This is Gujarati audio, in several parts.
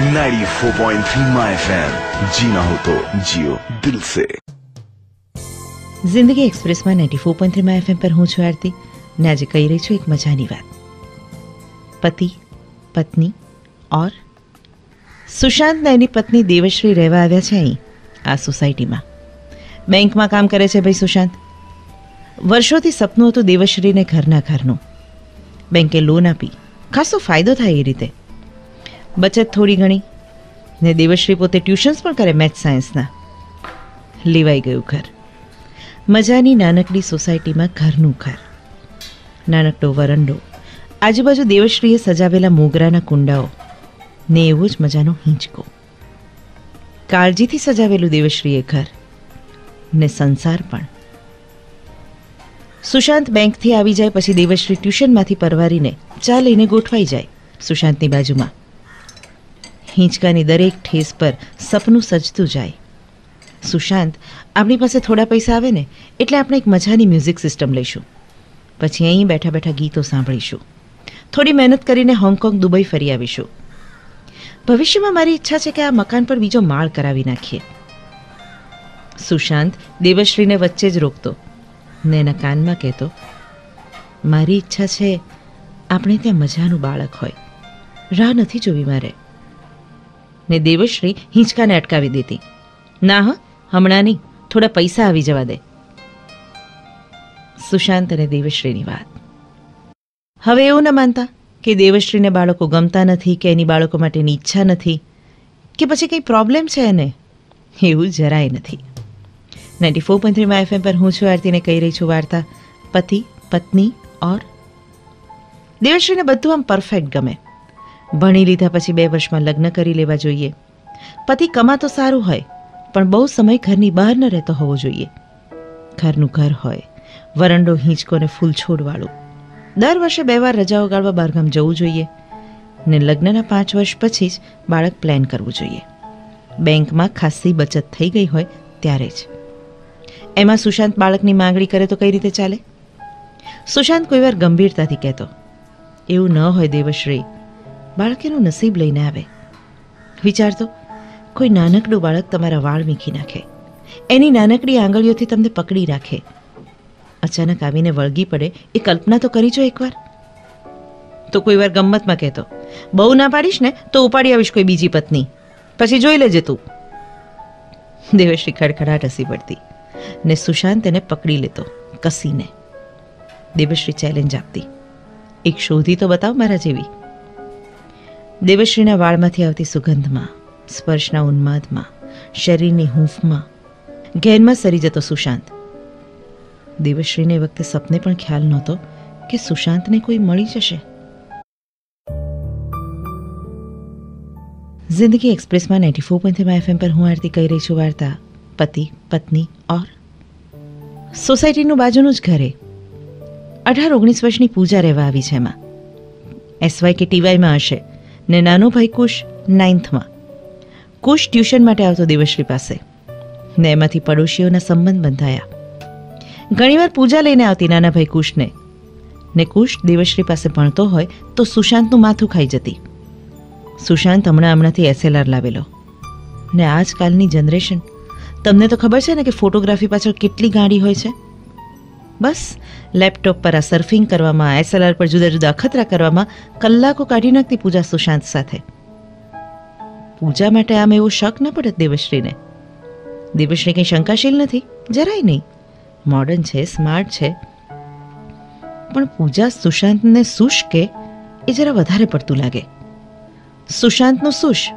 94.3 माय एफएम जीना हो तो जियो दिल से જિંદગી એક્સપ્રેસમાં નાઇન્ટી ફોર પોઈન્ટ થ્રીમાં એફએમ પર હું છું આરતી ને આજે કહી રહી છું એક મજાની વાત પતિ પત્ની ઓર સુશાંત ને એની પત્ની દેવશ્રી રહેવા આવ્યા છે અહીં આ સોસાયટીમાં બેંકમાં કામ કરે છે ભાઈ સુશાંત વર્ષોથી સપનું હતું દેવશ્રીને ઘરના ઘરનું બેંકે લોન આપી ખાસો ફાયદો થાય એ રીતે બચત થોડી ઘણી. ને દેવશ્રી પોતે ટ્યુશન્સ પણ કરે મેથ સાયન્સના. લેવાઈ ગયું ઘર. મજાની નાનકડી સોસાયટીમાં ઘરનું ઘર. નાનકડો વરંડો. આજુબાજુ દેવશ્રીએ સજાવેલા મોગરાના કુંડાઓ. ને એવો જ મજાનો હિંચકો. કાળજીથી સજાવેલું દેવશ્રીએ ઘર. ને સંસાર પણ. સુશાંત બેંકથી આવી જાય પછી દેવશ્રી ટ્યુશનમાંથી પરવારીને ચા લઈને ગોઠવાઈ જાય સુશાંતની બાજુમાં. હિંચકાની દરેક ઠેસ પર સપનું સજતું જાય. સુશાંત આપણી પાસે થોડા પૈસા આવે ને, એટલે આપણે એક મજાની મ્યુઝિક સિસ્ટમ લઈશું. પછી અહીં બેઠા બેઠા ગીતો સાંભળીશું. થોડી મહેનત કરીને હોંગકોંગ દુબઈ ફરી આવીશું. ભવિષ્યમાં મારી ઈચ્છા છે કે આ મકાન પર બીજો માળ કરાવી નાખીએ. સુશાંત દેવશ્રીને વચ્ચે જ રોકતો. ને એના કાનમાં કહેતો, મારી ઈચ્છા છે, આપણે ત્યાં મજાનું બાળક હોય. રાહ નથી જોવી મારે. ને દેવશ્રી હિંચકાને અટકાવી દેતી. ના હમણાં નહીં, થોડા પૈસા આવી જવા દે. સુશાંત અને દેવશ્રીની વાત. હવે એવું ન માનતા કે દેવશ્રીને બાળકો ગમતા નથી, કે એની બાળકો માટેની ઈચ્છા નથી, કે પછી કંઈ પ્રોબ્લેમ છે એને? એવું જરાય નથી. નાઇન્ટી ફોર પોઈન્ટ થ્રીમાં એફએમ પર હું છું આરતીને કહી રહી છું વાર્તા, પતિ, પત્ની, ઓર? દેવશ્રીને બધું આમ પરફેક્ટ ગમે. ભણી લીધા પછી બે વર્ષમાં લગ્ન કરી લેવા જોઈએ. પતિ કમાતો સારું હોય, પણ બહુ સમય ઘરની બહાર ન રહેતો હોવો જોઈએ. ઘરનું ઘર હોય, વરંડો, હિંચકો ને ફૂલછોડવાળું. દર વર્ષે બે વાર રજાઓ ગાળવા બહારગામ જવું જોઈએ ને લગ્નના પાંચ વર્ષ પછી જ બાળક પ્લાન કરવું જોઈએ. બેંકમાં ખાસી બચત થઈ ગઈ હોય ત્યારે જ. એમાં સુશાંત બાળકની માંગણી કરે તો કઈ રીતે ચાલે? સુશાંત કોઈવાર ગંભીરતાથી કહેતો, એવું ન હોય દેવશ્રી બાળક એનું નસીબ લઈને આવે. વિચારતો, કોઈ નાનકડું બાળક તમારા વાળ વીખી નાખે. એની નાનકડી આંગળીઓથી તમને પકડી રાખે. અચાનક આવીને વળગી પડે. એ કલ્પના તો કરી જો એકવાર. તો કોઈ વાર ગમ્મતમાં કહેતો, બહુ ના પાડીશ ને, તો ઉપાડી આવીશ કોઈ બીજી પત્ની. પછી જોઈ લેજે તું. દેવશ્રી ખડખડાટ હસી પડતી ને સુશાંત એને પકડી લેતો, કસીને. દેવશ્રી ચેલેન્જ આપતી. એક શોધી તો બતાવ મારા જેવી. દેવશ્રીના વાળમાંથી આવતી સુગંધમાં, સ્પર્શના ઉન્માદમાં, શરીરની હૂંફમાં ઘેરમાં સરી જતો સુશાંત. દેવશ્રીને એ વખતે સપને પણ ખ્યાલ નહોતો કે સુશાંતને કોઈ મળી જશે. જિંદગી એક્સપ્રેસમાં નાઇન્ટી ફોર પોઈન્ટ એફએમ પર હું આરતી કહી રહી છું વાર્તા, પતિ, પત્ની ઓર સોસાયટીનું બાજુનું જ ઘરે. અઢાર ઓગણીસ વર્ષની પૂજા રહેવા આવી છે એમાં. એસવાય કે ટીવાયમાં હશે. ને નાનો ભાઈ કુશ નાઇન્થમાં કુશ ટ્યુશન માટે આવતો દેવશ્રી પાસે. ને એમાંથી પડોશીઓના સંબંધ બંધાયા. ઘણીવાર પૂજા લઈને આવતી નાના ભાઈ કુશને. ને કુશ દેવશ્રી પાસે ભણતો હોય તો સુશાંતનું માથું ખાઈ જતી. સુશાંત હમણાં હમણાંથી એસએલઆર લાવેલો. ને આજકાલની જનરેશન. તમને તો ખબર છે ને કે ફોટોગ્રાફી પાછળ કેટલી ગાડી હોય છે? બસ, લેપટોપ પર આ સર્ફિંગ કરવામાં, એસએલઆર પર જુદા જુદા અખતરા કરવામાં કલાકો કાઢી નાખતી પૂજા સુશાંત સાથે. પૂજા માટે આમ એવો શક ન પડે દેવશ્રીને. દેવશ્રી કંઈ શંકાશીલ નથી, જરાય નહીં. મોડર્ન છે, સ્માર્ટ છે. પણ પૂજા સુશાંતને સુશ કે એ જરા વધારે પડતું લાગે. સુશાંતનું સુશ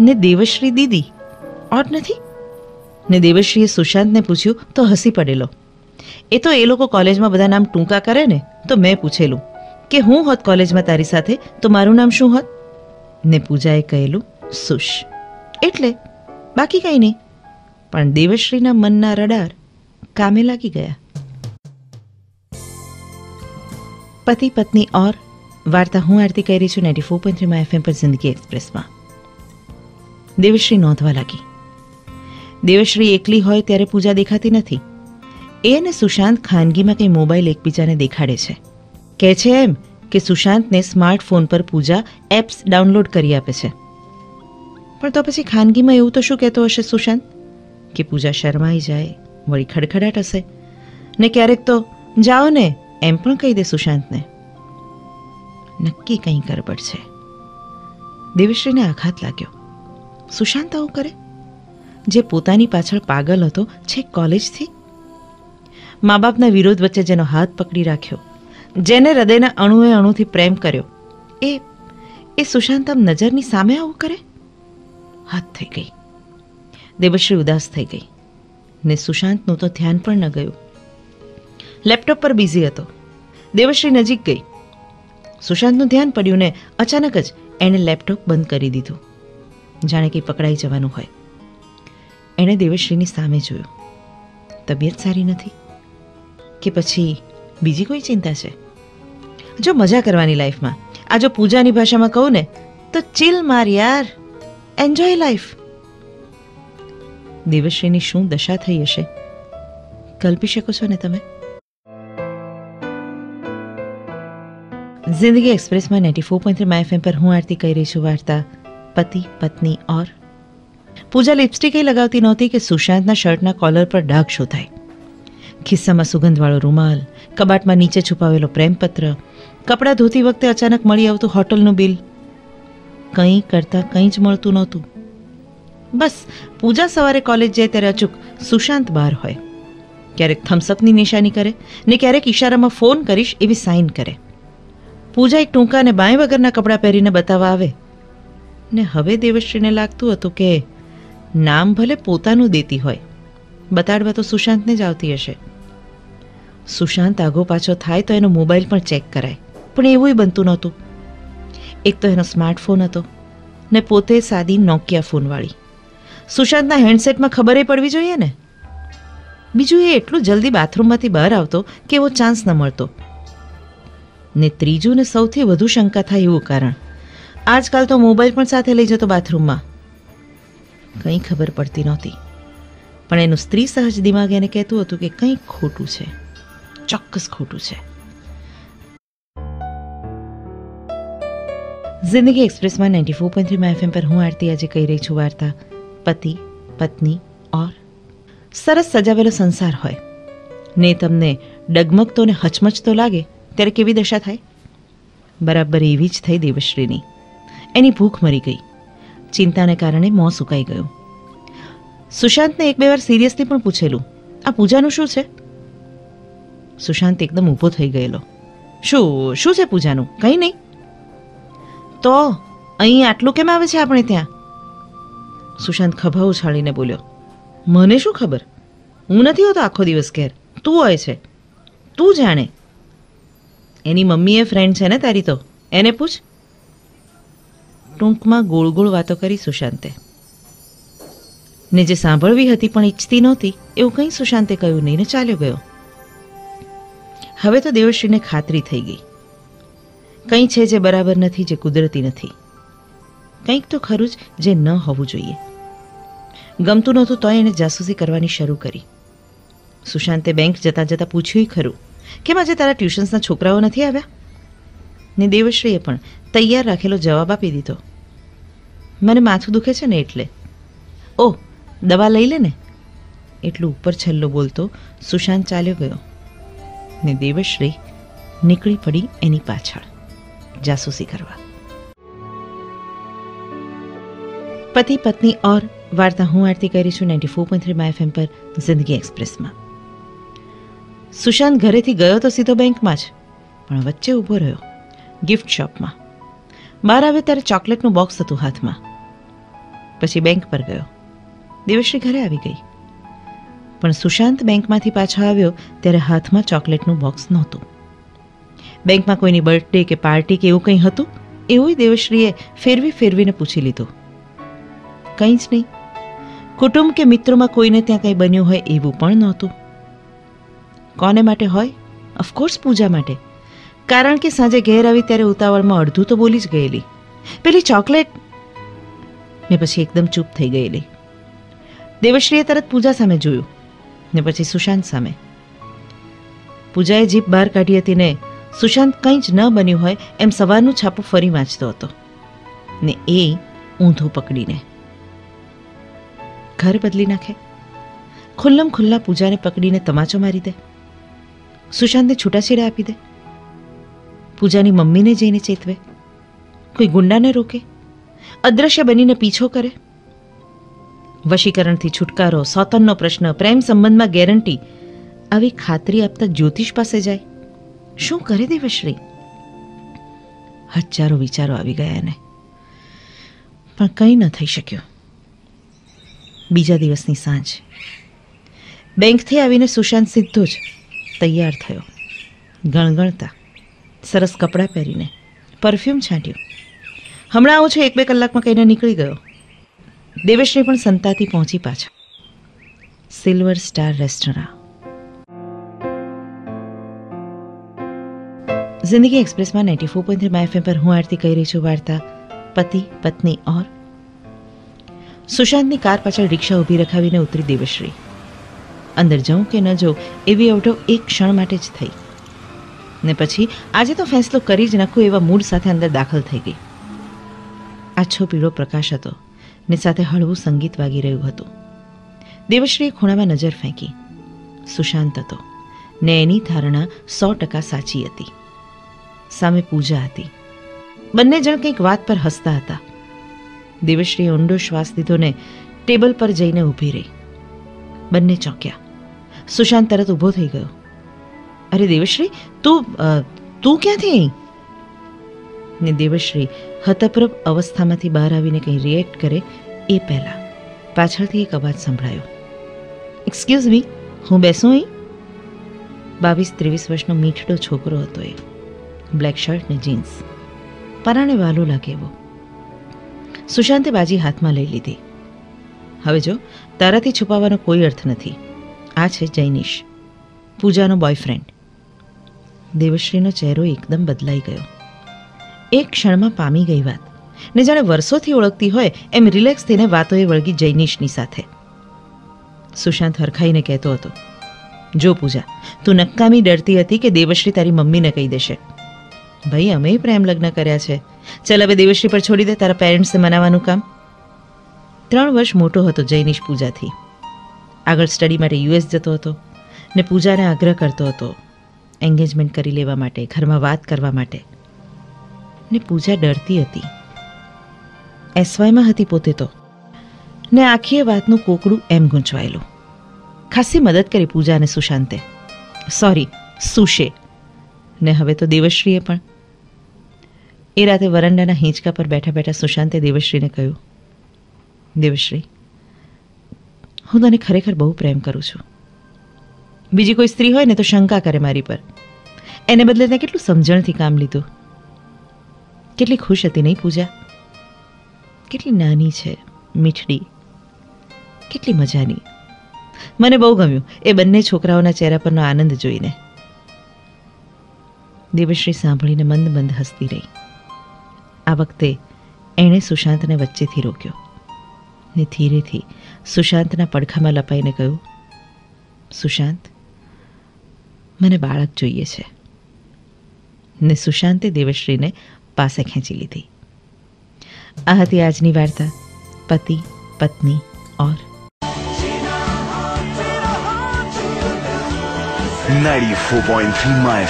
ને દેવશ્રી દીદી. ઓટ નથી? ને દેવશ્રીએ સુશાંતને પૂછ્યું, તો હસી પડેલો. એ તો એ લોકો કોલેજમાં બધા નામ ટૂંકા કરે ને, તો મેં પૂછેલું, કે હું હોત કોલેજમાં તારી સાથે, તો મારું નામ શું હોત? ને પૂજાએ કહેલું, સુશ. એટલે, બાકી કંઈ નહીં. પણ દેવશ્રીના મનના રડાર કામે લાગી ગયા. પતિ પત્ની ઓર, વાર્તા હું આરતી કરી છું નાઇન્ટી ફોર પોઈન્ટ થ્રીમાં એફએમ પર જિંદગી એક્સપ્રેસમાં. દેવશ્રી નોંધવા લાગી. દેવશ્રી એકલી હોય ત્યારે પૂજા દેખાતી નથી. એ અને સુશાંત ખાનગીમાં કંઈ મોબાઈલ એકબીજાને દેખાડે છે. કહે છે એમ કે સુશાંતને સ્માર્ટફોન પર પૂજા એપ્સ ડાઉનલોડ કરી આપે છે. પણ તો પછી ખાનગીમાં એવું તો શું કહેતો હશે સુશાંત? કે પૂજા શરમાઈ જાય, વળી ખડખડાટ હશે. ને ક્યારેક તો, જાઓ ને, એમ પણ કહી દે સુશાંતને. નક્કી કંઈ ગરબડ છે. દેવીશ્રીને આઘાત લાગ્યો. સુશાંત, આવું કરે? જે પોતાની પાછળ પાગલ હતો છે કોલેજથી મા બાપના વિરોધ વચ્ચે જેનો હાથ પકડી રાખ્યો, જેને હૃદયના અણુએ અણુથી પ્રેમ કર્યો, એ એ સુશાંત આમ નજરની સામે આવું કરે? હાથ થઈ ગઈ. દેવશ્રી ઉદાસ થઈ ગઈ ને સુશાંતનું તો ધ્યાન પણ ન ગયું. લેપટોપ પર બિઝી હતો. દેવશ્રી નજીક ગઈ. સુશાંતનું ધ્યાન પડ્યું ને અચાનક જ એણે લેપટોપ બંધ કરી દીધું. જાણે કે પકડાઈ જવાનું હોય. એણે દેવશ્રીની સામે જોયું. તબિયત સારી નથી. કે પછી બીજી કોઈ ચિંતા છે? જો મજા કરવાની લાઈફમાં, આ જો પૂજાની ભાષામાં કહું ને, તો ચિલ માર યાર. એન્જોય લાઈફ દેવશ્રીની શું દશા થઈ હશે? કલ્પી શકો છો ને તમે? જિંદગી એક્સપ્રેસમાં ninety four point three FM પર હું આરતી કહી રહી છું વાર્તા, પતિ, પત્ની ઓર. પૂજા લિપસ્ટિક લગાવતી નહોતી કે સુશાંતના શર્ટના કોલર પર ડાઘ શોધાય. ખિસ્સામાં સુગંધવાળો રૂમાલ, કબાટમાં નીચે છુપાવેલો પ્રેમપત્ર, કપડાં ધોતી વખતે અચાનક મળી આવતું હોટલનું બિલ. કંઈ કરતાં કંઈ જ મળતું નહોતું. બસ, પૂજા સવારે કોલેજ જાય ત્યારે અચૂક સુશાંત બહાર હોય. ક્યારેક થમ્સઅપની નિશાની કરે ને ક્યારેક ઈશારામાં ફોન કરીશ એવી સાઇન કરે. પૂજા એક ટૂંકા અને બાંય વગરના કપડાં પહેરીને બતાવવા આવે. ને હવે દેવશ્રીને લાગતું હતું કે, નામ ભલે પોતાનું દેતી હોય, બતાડવા તો સુશાંતને જ આવતી હશે. સુશાંત આગો પાછો થાય તો એનો મોબાઈલ પણ ચેક કરાય. પણ એવું બનતું નહોતું. એક તો એનો સ્માર્ટફોન હતો ને પોતે સાદી નોકિયા ફોનવાળી. સુશાંતના હેન્ડસેટમાં ખબરે પડવી જોઈએ ને? બીજું એ એટલું જલ્દી બાથરૂમમાંથી બહાર આવતો કે એવો ચાન્સ ન મળતો. ને ત્રીજું ને સૌથી વધુ શંકા થાય એવું કારણ. આજકાલ તો મોબાઈલ પણ સાથે લઈ જતો બાથરૂમમાં. કંઈ ખબર પડતી નહોતી. પણ એનું સ્ત્રી સહજ દિમાગ એને કહેતું હતું કે કંઈક ખોટું છે. ચોક્કસ ખોટું છે. જિંદગી એક્સપ્રેસમાં ninety four point three FM પર હું આરતી આજે કહી રહી છું વાર્તા. પતિ, પત્ની ઓર સરસ સજાવેલો સંસાર હોય. ને તમને ડગમગતો ને હચમચતો લાગે ત્યારે કેવી દશા થાય? બરાબર એવી જ થઈ દેવશ્રીની. એની ભૂખ મરી ગઈ. ચિંતાને કારણે મોં સુકાઈ ગયું. સુશાંતને એક બે વાર સિરિયસલી પણ પૂછેલું, આ પૂજાનું શું છે? સુશાંત એકદમ ઊભો થઈ ગયેલો. શું શું છે પૂજાનું? કંઈ નહીં. તો, અહીં આટલું કેમ આવે છે આપણે ત્યાં? સુશાંત ખભા ઉછાળીને બોલ્યો. મને શું ખબર? હું નથી હોતો આખો દિવસ ઘેર. તું હોય છે. તું જાણે. એની મમ્મી એ ફ્રેન્ડ છે ને તારી તો? એને પૂછ. ટૂંકમાં ગોળ ગોળ વાતો કરી સુશાંતે. ને જે સાંભળવી હતી પણ ઈચ્છતી નહોતી, એવું કંઈ સુશાંતે કહ્યું નહીં ને ચાલ્યો ગયો. હવે તો દેવશ્રીને ખાતરી થઈ ગઈ. કંઈ છે જે બરાબર નથી, જે કુદરતી નથી. કંઈક તો ખરું જ જે ન હોવું જોઈએ. ગમતું નહોતું તોય એણે જાસૂસી કરવાની શરૂ કરી. સુશાંતે બેંક જતાં જતાં પૂછ્યું ખરું, કેમ આજે તારા ટ્યુશન્સના છોકરાઓ નથી આવ્યા? ને દેવશ્રીએ પણ તૈયાર રાખેલો જવાબ આપી દીધો, મને માથું દુખે છે ને એટલે. ઓ દવા લઈ લે ને. એટલું ઉપર છેલ્લો બોલતો સુશાંત ચાલ્યો ગયો. ને દેવશ્રી નીકળી પડી એની પાછળ. જાસૂસી કરવા. પતિ પત્ની ઓર વાર્તા હું આરતી કરી છું ninety four point three FM પર જિંદગી એક્સપ્રેસમાં. સુશાંત ઘરેથી ગયો તો સીધો બેંકમાં જ, પણ વચ્ચે ઊભો રહ્યો ગિફ્ટ શોપમાં બહાર આવ્યો ત્યારે ચોકલેટનું બોક્સ હતું હાથમાં. પછી બેંક પર ગયો. દેવશ્રી ઘરે આવી ગઈ. પણ સુશાંત બેંકમાંથી પાછો આવ્યો ત્યારે હાથમાં ચોકલેટનું બોક્સ નહોતું. બેંકમાં કોઈની બર્થડે કે પાર્ટી કે એવું કંઈ હતું, એવું દેવશ્રીએ ફેરવી ફેરવીને પૂછી લીધું. કંઈ જ નહીં. કુટુંબ કે મિત્રોમાં કોઈને ત્યાં કંઈ બન્યું હોય એવું પણ નહોતું. કોને માટે હોય? ઓફકોર્સ પૂજા માટે. કારણ કે સાંજે ઘેર આવી ત્યારે ઉતાવળમાં અડધું તો બોલી જ ગયેલી. પેલી ચોકલેટ! ને પછી એકદમ ચૂપ થઈ ગયેલી. દેવશ્રીએ તરત પૂજા સામે જોયું. ને પછી સુશાંત સામે. પૂજાએ જીપ બહાર કાઢી હતી ને સુશાંત કંઈ જ ન બન્યું હોય એમ સવારનું છાપું ફરી વાંચતો હતો. ને એ ઊંધું પકડીને. ઘર બદલી નાખે. ખુલ્લમ ખુલ્લા પૂજાને પકડીને તમાચો મારી દે. સુશાંતને છૂટાછેડા આપી દે. પૂજાની મમ્મીને જઈને ચેતવે. કોઈ ગુંડાને રોકે. અદ્રશ્ય બનીને પીછો કરે. વશીકરણથી છુટકારો સોતનનો પ્રશ્ન, પ્રેમ સંબંધમાં ગેરંટી, આવી ખાતરી આપતા જ્યોતિષ પાસે જાય. શું કરે દેવશ્રી હજારો વિચારો આવી ગયા એને. પણ કંઈ ન થઈ શક્યું. બીજા દિવસની સાંજ. બેંકથી આવીને સુશાંત સીધો જ તૈયાર થયો. ગણગણતા. સરસ કપડાં પહેરીને. પરફ્યુમ છાંટ્યું. હમણાં આવું છે, એક બે કલાકમાં કહીને નીકળી ગયો. દેવેશની પણ સંતાથી પહોંચી પાછા. સિલ્વર સ્ટાર રેસ્ટોરાં જિંદગી એક્સપ્રેસમાં ninety four point three FM પર હું આરતી કહી રહી છું વાર્તા. પતિ, પત્ની ઓર સુશાંતની કાર પાછળ રિક્ષા ઊભી રખાવીને ઉતરી દેવશ્રી અંદર જઉં કે ન જઉં એવી અવઢવ એક ક્ષણ માટે જ થઈ. ને પછી આજે તો ફેંસલો કરી જ નાખું એવા મૂડ સાથે અંદર દાખલ થઈ ગઈ. આછો પીળો પ્રકાશ હતો. ને સાથે હળવું સંગીત વાગી રહ્યું હતું. દેવશ્રીએ ખૂણામાં નજર ફેંકી. સુશાંત હતો ને એની ધારણા સો ટકા સાચી હતી. સામે પૂજા હતી. બંને જણ કંઈક વાત પર હસતા હતા. દેવશ્રીએ ઊંડો શ્વાસ લીધો ને ટેબલ પર જઈને ઊભી રહી. બંને ચોંક્યા. સુશાંત તરત ઊભો થઈ ગયો. અરે દેવશ્રી, તું તું ક્યાંથી અહીં? ને દેવશ્રી હતપ્રભ અવસ્થામાંથી બહાર આવીને કંઈ રિએક્ટ કરે એ પહેલાં. પાછળથી એક અવાજ સંભળાયો. એક્સક્યુઝ મી હું બેસું અહીં? બાવીસ ત્રેવીસ વર્ષનો મીઠડો છોકરો હતો એ. બ્લેક શર્ટ ને જીન્સ પરાણે વાલો લાગે એવો. સુશાંતે બાજી હાથમાં લઈ લીધી. હવે જો, તારાથી છુપાવવાનો કોઈ અર્થ નથી. આ છે જૈનિશ. પૂજાનો બોયફ્રેન્ડ દેવશ્રીનો ચહેરો એકદમ બદલાઈ ગયો. એક ક્ષણમાં પામી ગઈ વાત. ને જાણે વર્ષોથી ઓળખતી હોય એમ રિલેક્સ થઈને વાતોએ વળગી જૈનિશની સાથે. સુશાંત હરખાઈને કહેતો હતો, જો પૂજા, તું નક્કામી ડરતી હતી કે દેવશ્રી તારી મમ્મીને કહી દેશે? ભાઈ, અમે પ્રેમ લગ્ન કર્યા છે. ચાલ, હવે દેવશ્રી પર છોડી દે, તારા પેરેન્ટ્સને મનાવવાનું કામ. ત્રણ વર્ષ મોટો હતો જૈનિશ પૂજાથી. આગળ સ્ટડી માટે યુએસ જતો હતો ને પૂજાને આગ્રહ કરતો હતો એન્ગેજમેન્ટ કરી લેવા માટે, ઘરમાં વાત કરવા માટે. ને પૂજા ડરતી હતી. એસવાયમાં હતી પોતે તો. ને આખી વાતનું કોકડું એમ ગૂંચવાયેલું. ખાસી મદદ કરી પૂજા અને સુશાંતે. સોરી, સુશે. ને હવે તો દેવશ્રીએ પણ. એ રાતે વરંડાના હિંચકા પર બેઠા બેઠા સુશાંતે દેવશ્રીને કહ્યું, દેવશ્રી, હું તને ખરેખર બહુ પ્રેમ કરું છું. બીજી કોઈ સ્ત્રી હોય ને તો શંકા કરે મારી પર. એને બદલે તે કેટલું સમજણથી કામ લીધું. કેટલી ખુશ હતી નહીં પૂજા? કેટલી નાની છે, મીઠડી. કેટલી મજાની. મને બહુ ગમ્યું એ બંને છોકરાઓના ચહેરા પરનો આનંદ જોઈને. દેવશ્રી સાંભળીને મંદ મંદ હસતી રહી. આ વખતે એણે સુશાંતને વચ્ચેથી રોક્યો ને ધીરેથી સુશાંતના પડખામાં લપાઈને કહ્યું, સુશાંત, મને બાળક જોઈએ છે. ને સુશાંતે દેવશ્રીને पास खेची ली थी। आहती आज वार्ता, पति, पत्नी और 94.3 फोर पॉइंट थ्री माई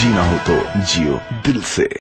जीना हो तो जियो दिल से।